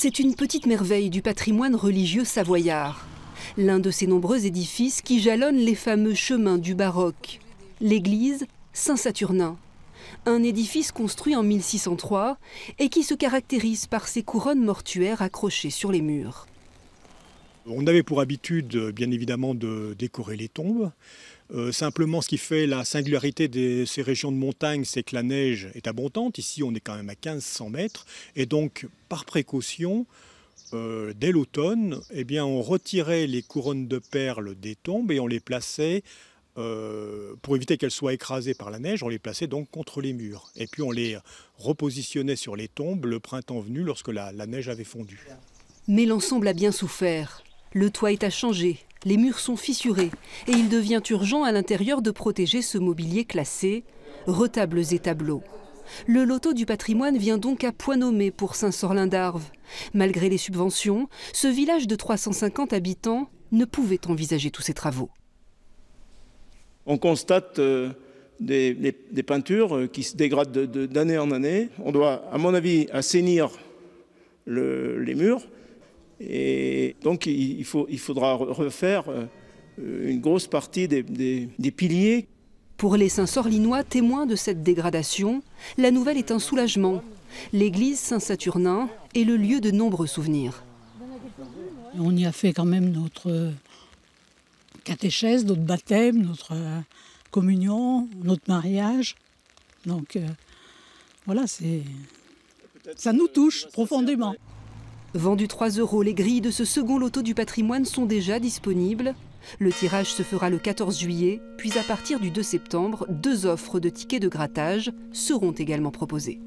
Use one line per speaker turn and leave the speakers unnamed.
C'est une petite merveille du patrimoine religieux savoyard. L'un de ces nombreux édifices qui jalonnent les fameux chemins du baroque. L'église Saint-Saturnin. Un édifice construit en 1603 et qui se caractérise par ses couronnes mortuaires accrochées sur les murs.
On avait pour habitude, bien évidemment, de décorer les tombes. Euh, simplement, ce qui fait la singularité de ces régions de montagne, c'est que la neige est abondante. Ici, on est quand même à 1500 mètres. Et donc, par précaution, euh, dès l'automne, eh on retirait les couronnes de perles des tombes et on les plaçait, euh, pour éviter qu'elles soient écrasées par la neige, on les plaçait donc contre les murs. Et puis on les repositionnait sur les tombes le printemps venu lorsque la neige avait fondu.
Mais l'ensemble a bien souffert. Le toit est à changer, les murs sont fissurés et il devient urgent à l'intérieur de protéger ce mobilier classé, retables et tableaux. Le loto du patrimoine vient donc à point nommé pour Saint-Sorlin d'Arve. Malgré les subventions, ce village de 350 habitants ne pouvait envisager tous ces travaux.
On constate euh, des, peintures euh, qui se dégradent d'année en année. On doit, à mon avis, assainir les murs et donc il, faut, il faudra refaire euh, une grosse partie des, des, piliers.
Pour les Saint-Sorlinois témoins de cette dégradation, la nouvelle est un soulagement. L'église Saint-Saturnin est le lieu de nombreux souvenirs.
On y a fait quand même notre catéchèse, notre baptême, notre euh, communion, notre mariage. Donc euh, voilà, c'est ça nous touche profondément.
Vendu 3 euros, les grilles de ce second loto du patrimoine sont déjà disponibles. Le tirage se fera le 14 juillet, puis à partir du 2 septembre, deux offres de tickets de grattage seront également proposées.